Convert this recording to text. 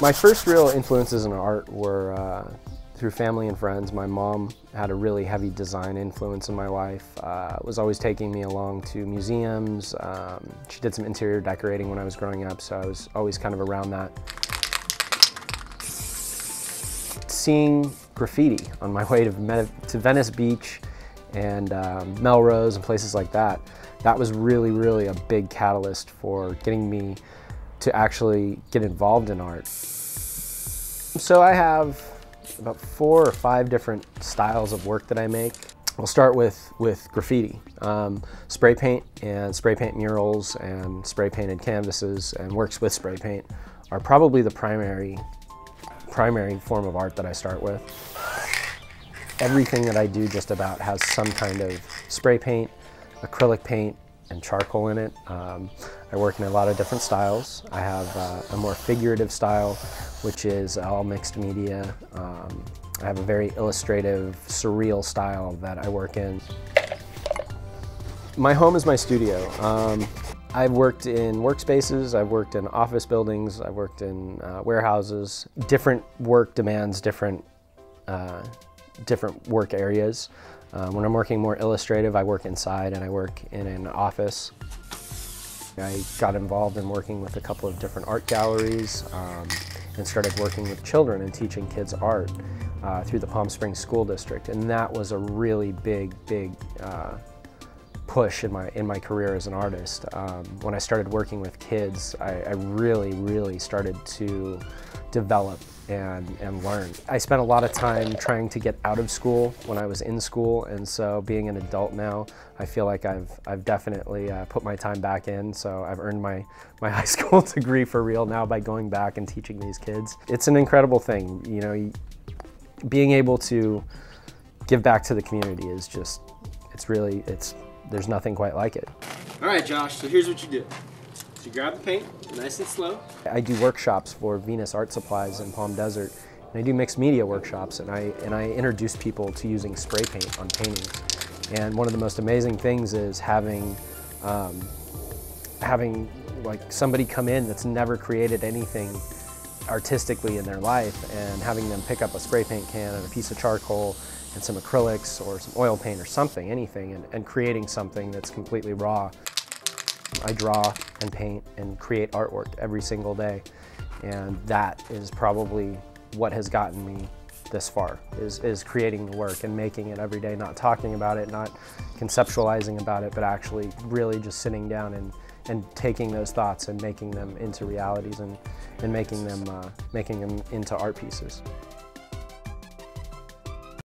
My first real influences in art were uh, through family and friends. My mom had a really heavy design influence in my life, uh, was always taking me along to museums. Um, she did some interior decorating when I was growing up, so I was always kind of around that. Seeing graffiti on my way to, to Venice Beach and um, Melrose and places like that, that was really, really a big catalyst for getting me to actually get involved in art. So I have about four or five different styles of work that I make. I'll start with, with graffiti. Um, spray paint and spray paint murals and spray painted canvases and works with spray paint are probably the primary, primary form of art that I start with. Everything that I do just about has some kind of spray paint, acrylic paint, and charcoal in it. Um, I work in a lot of different styles. I have uh, a more figurative style, which is all mixed media. Um, I have a very illustrative, surreal style that I work in. My home is my studio. Um, I've worked in workspaces, I've worked in office buildings, I've worked in uh, warehouses. Different work demands different, uh, different work areas. Um, when I'm working more illustrative, I work inside and I work in an office. I got involved in working with a couple of different art galleries um, and started working with children and teaching kids art uh, through the Palm Springs School District. And that was a really big, big uh, push in my in my career as an artist. Um, when I started working with kids, I, I really, really started to develop and, and learn. I spent a lot of time trying to get out of school when I was in school, and so being an adult now, I feel like I've, I've definitely uh, put my time back in, so I've earned my, my high school degree for real now by going back and teaching these kids. It's an incredible thing, you know, being able to give back to the community is just, it's really, it's, there's nothing quite like it. All right, Josh, so here's what you do. So you grab the paint, nice and slow. I do workshops for Venus Art Supplies in Palm Desert. And I do mixed media workshops and I, and I introduce people to using spray paint on paintings. And one of the most amazing things is having, um, having like somebody come in that's never created anything artistically in their life and having them pick up a spray paint can and a piece of charcoal and some acrylics or some oil paint or something, anything, and, and creating something that's completely raw. I draw and paint and create artwork every single day. And that is probably what has gotten me this far, is, is creating the work and making it every day, not talking about it, not conceptualizing about it, but actually really just sitting down and, and taking those thoughts and making them into realities and, and making, them, uh, making them into art pieces.